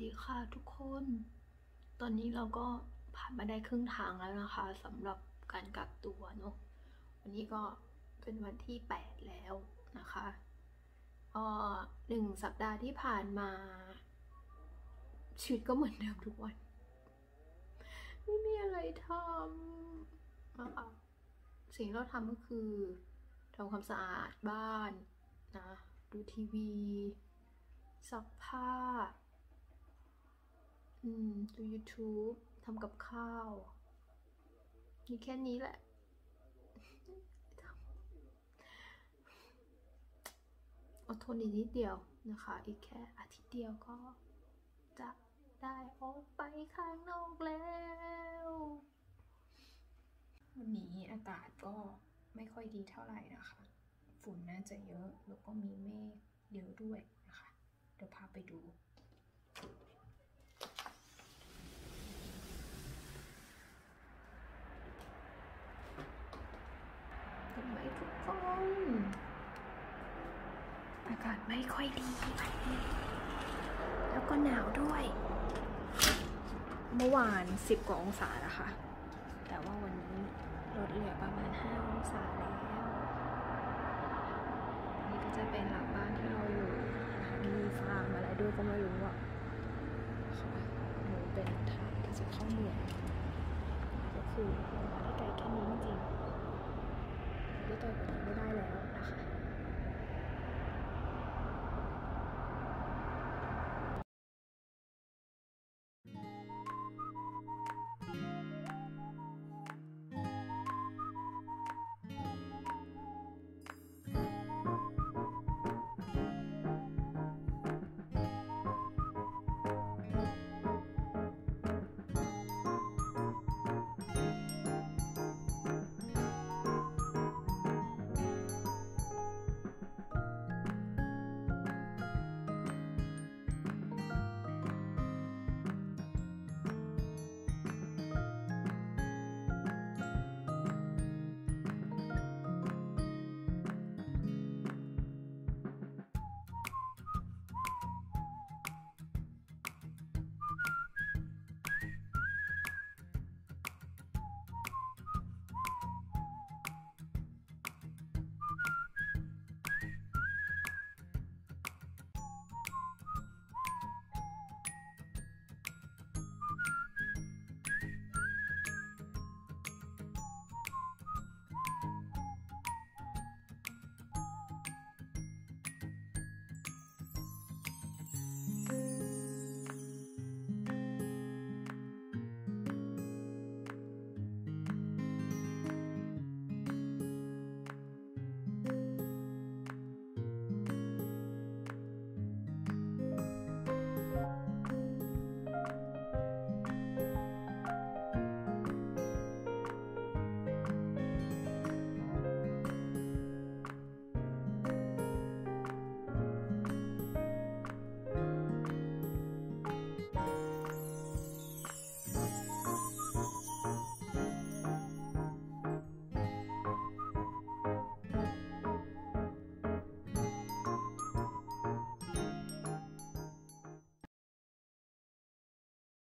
ดีค่ะทุกคน ตอนนี้เราก็ผ่านมาได้ครึ่งทางแล้วนะคะสำหรับการกักตัวเนอะวันนี้ก็เป็นวันที่ 8 แล้วนะคะเอ่อหนึ่งสัปดาห์ที่ผ่านมาชีวิตก็เหมือนเดิมทุกวัน ไม่มีอะไรทำนะคะสิ่งที่เราทำก็คือทำความสะอาดบ้านนะ ดูทีวีซักผ้า อืม ดู YouTube ทำกับข้าว มีแค่นี้แหละ อดทนอีกนิดเดียวนะคะ อีกแค่อาทิตย์เดียวก็จะได้ออกไปข้างนอกแล้ว วันนี้อากาศก็ไม่ค่อยดีเท่าไหร่นะคะ ฝุ่นน่าจะเยอะ แล้วก็มีเมฆเยอะด้วยนะคะ เดี๋ยวพาไปดู เห็นไหมทุกคนอากาศไม่ค่อยดี แล้วก็หนาวด้วย เมื่อวาน 10 กว่าองศานะค่ะแต่ว่าวันนี้ลดเหลือประมาณ 5 องศาแล้ว করতে হবে